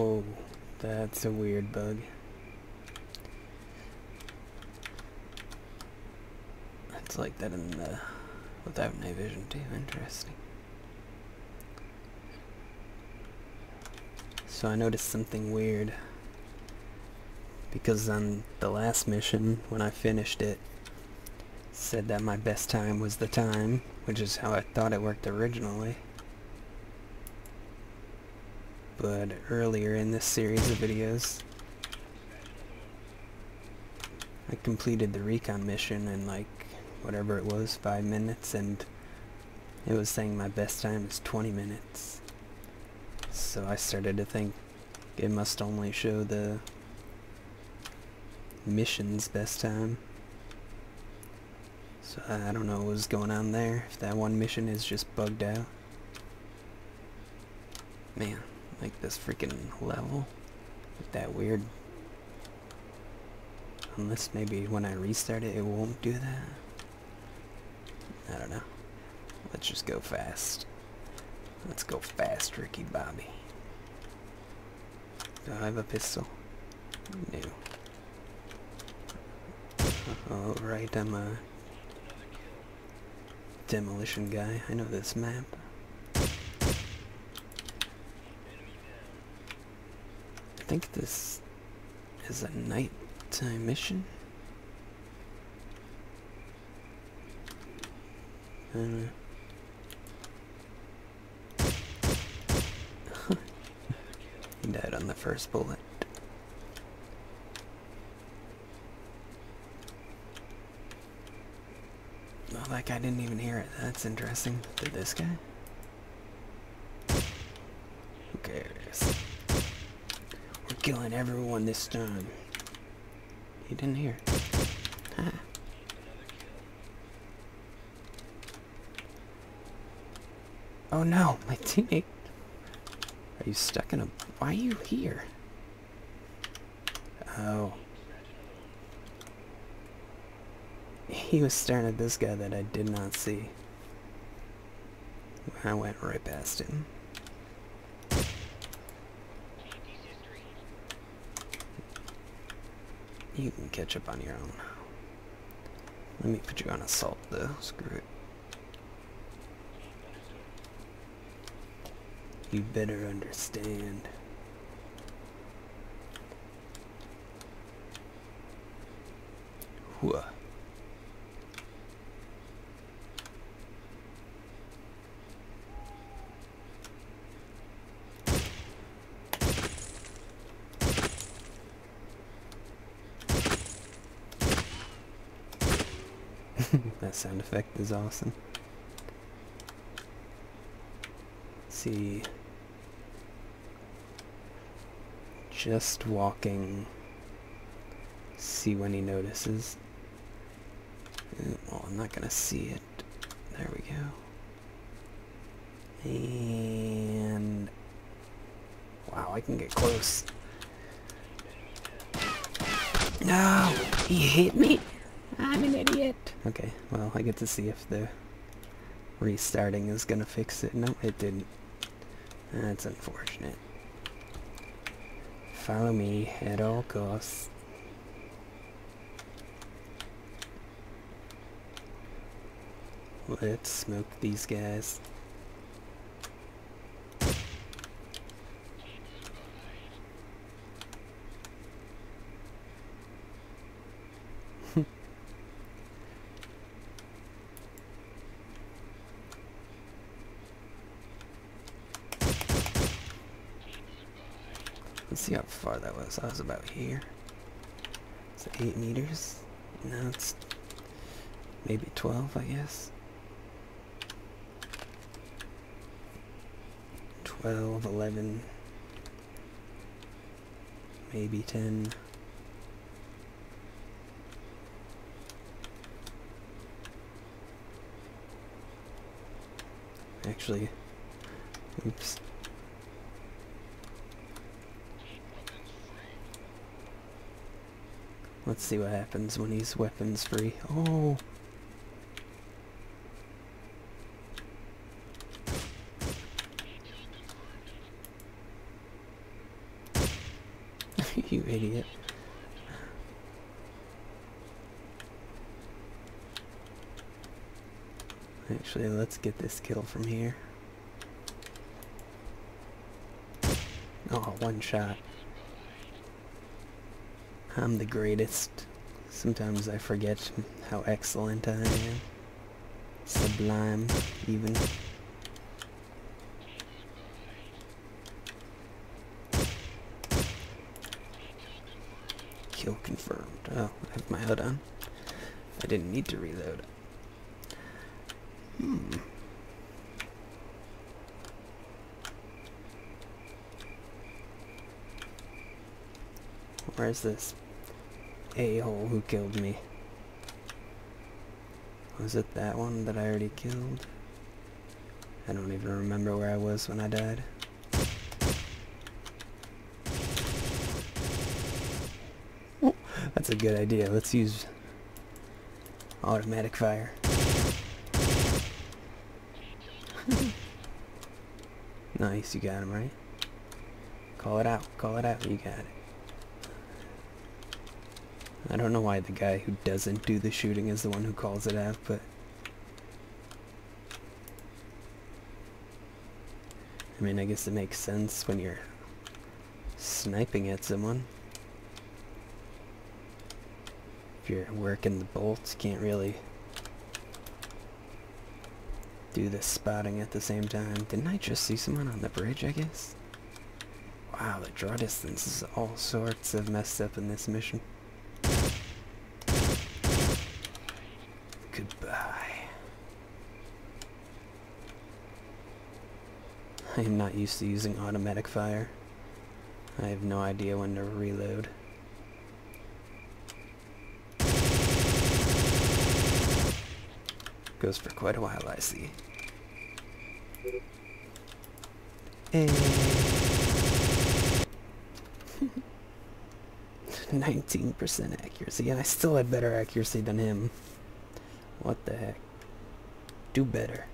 Whoa, that's a weird bug. It's like that in the without night vision too. Interesting. So I noticed something weird because on the last mission when I finished it said that my best time was the time, which is how I thought it worked originally. But earlier in this series of videos, I completed the recon mission in like whatever it was, five minutes, and it was saying my best time is 20 minutes. So I started to think it must only show the mission's best time. So I don't know what was going on there, if that one mission is just bugged out. Man, like this freaking level with that weird... Unless maybe when I restart it, it won't do that. I don't know. Let's just go fast. Let's go fast, Ricky Bobby. Do I have a pistol? No. Oh, right, I'm a demolition guy. I know this map. Think this is a nighttime mission. I uh, he died on the first bullet. Oh, that guy didn't even hear it. That's interesting. Did this guy? Killing everyone this time. He didn't hear. Ha. Oh no, my teammate. Are you stuck in a... Why are you here? Oh. He was staring at this guy that I did not see. I went right past him. You can catch up on your own. Let me put you on assault though, screw it. You better understand. Whoa. that sound effect is awesome. Let's see. Just walking. See when he notices. Well, I'm not gonna see it. There we go. And... Wow, I can get close. No! He hit me! I'm an idiot! Okay, well, I get to see if the restarting is gonna fix it. No, it didn't. That's unfortunate. Follow me at all costs. Let's smoke these guys. Let's see how far that was. I was about here. Is it 8 meters? No, it's maybe 12, I guess. 12, 11, maybe 10. Actually, oops. Let's see what happens when he's weapons free. Oh! You idiot. Actually, let's get this kill from here. Oh, one shot. I'm the greatest. Sometimes I forget how excellent I am. Sublime, even. Kill confirmed. Oh, I have my HUD on. I didn't need to reload. Hmm. Where's this a-hole who killed me? Was it that one that I already killed? I don't even remember where I was when I died. That's a good idea. Let's use automatic fire. nice, you got him, right? Call it out. Call it out. You got it. I don't know why the guy who doesn't do the shooting is the one who calls it out, but... I mean, I guess it makes sense when you're sniping at someone. If you're working the bolts, you can't really do the spotting at the same time. Didn't I just see someone on the bridge, I guess? Wow, the draw distance is all sorts of messed up in this mission. Goodbye. I am not used to using automatic fire. I have no idea when to reload. Goes for quite a while, I see. Eh. And 19% accuracy. And I still had better accuracy than him. What the heck? Do better.